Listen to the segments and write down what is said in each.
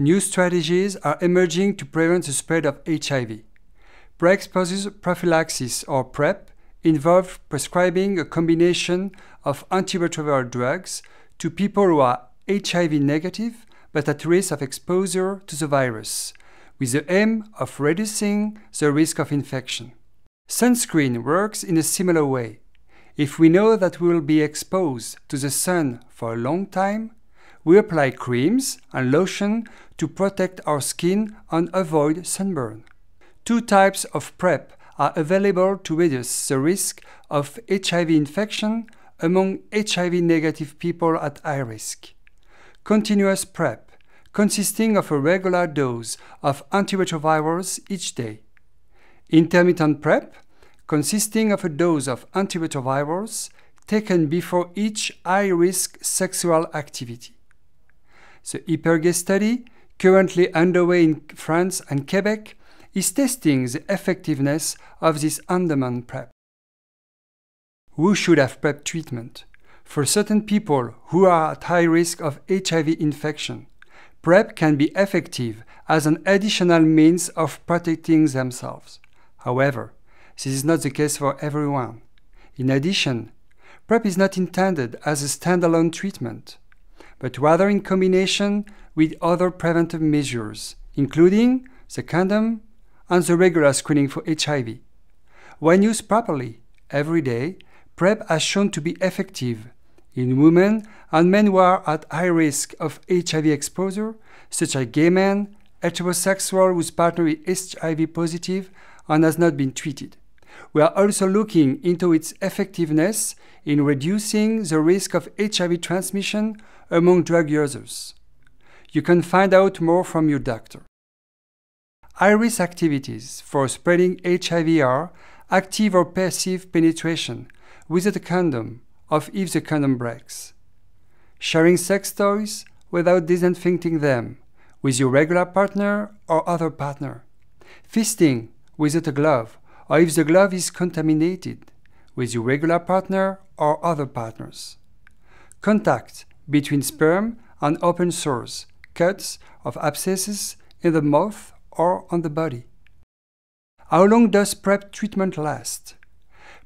New strategies are emerging to prevent the spread of HIV. Pre-exposure prophylaxis or PrEP involves prescribing a combination of antiretroviral drugs to people who are HIV negative but at risk of exposure to the virus, with the aim of reducing the risk of infection. Sunscreen works in a similar way. If we know that we will be exposed to the sun for a long time, we apply creams and lotion to protect our skin and avoid sunburn. Two types of PrEP are available to reduce the risk of HIV infection among HIV negative people at high risk. Continuous PrEP, consisting of a regular dose of antiretrovirals each day. Intermittent PrEP, consisting of a dose of antiretrovirals taken before each high risk sexual activity. The Ipergay study, currently underway in France and Quebec, is testing the effectiveness of this on-demand PrEP. Who should have PrEP treatment? For certain people who are at high risk of HIV infection, PrEP can be effective as an additional means of protecting themselves. However, this is not the case for everyone. In addition, PrEP is not intended as a standalone treatment, but rather in combination with other preventive measures, including the condom and the regular screening for HIV. When used properly every day, PrEP has shown to be effective in women and men who are at high risk of HIV exposure, such as gay men, heterosexual whose partner is HIV positive and has not been treated. We are also looking into its effectiveness in reducing the risk of HIV transmission among drug users. You can find out more from your doctor. High-risk activities for spreading HIV are active or passive penetration without a condom or if the condom breaks. Sharing sex toys without disinfecting them with your regular partner or other partner. Fisting without a glove or if the glove is contaminated with your regular partner or other partners. Contact between sperm and open sores, cuts of abscesses in the mouth or on the body. How long does PrEP treatment last?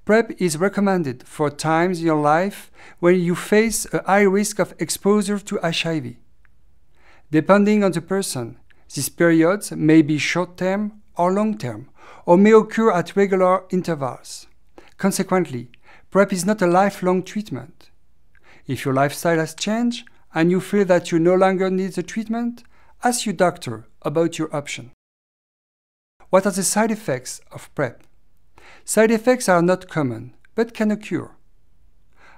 PrEP is recommended for times in your life when you face a high risk of exposure to HIV. Depending on the person, these periods may be short term or long term, or may occur at regular intervals. Consequently, PrEP is not a lifelong treatment. If your lifestyle has changed and you feel that you no longer need the treatment, ask your doctor about your option. What are the side effects of PrEP? Side effects are not common, but can occur.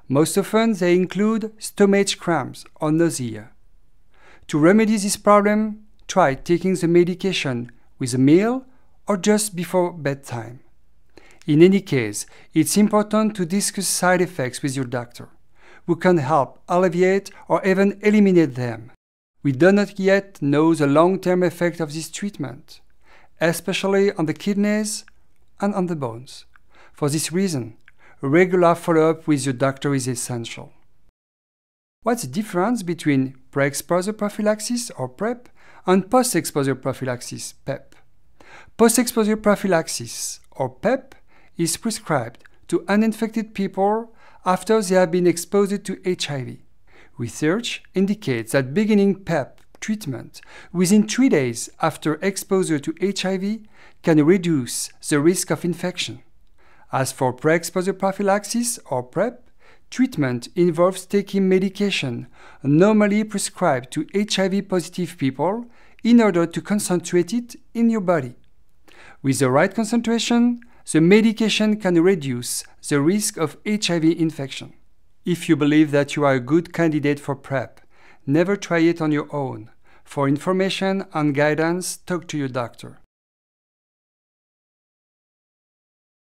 Most often they include stomach cramps or nausea. To remedy this problem, try taking the medication with a meal or just before bedtime. In any case, it's important to discuss side effects with your doctor, who can help alleviate or even eliminate them. We do not yet know the long-term effect of this treatment, especially on the kidneys and on the bones. For this reason, regular follow-up with your doctor is essential. What's the difference between pre-exposure prophylaxis or PrEP and post-exposure prophylaxis PEP? Post-exposure prophylaxis or PEP is prescribed to uninfected people after they have been exposed to HIV. Research indicates that beginning PEP treatment within three days after exposure to HIV can reduce the risk of infection. As for pre-exposure prophylaxis or PrEP, treatment involves taking medication normally prescribed to HIV positive people in order to concentrate it in your body. With the right concentration, the medication can reduce the risk of HIV infection. If you believe that you are a good candidate for PrEP, never try it on your own. For information and guidance, talk to your doctor.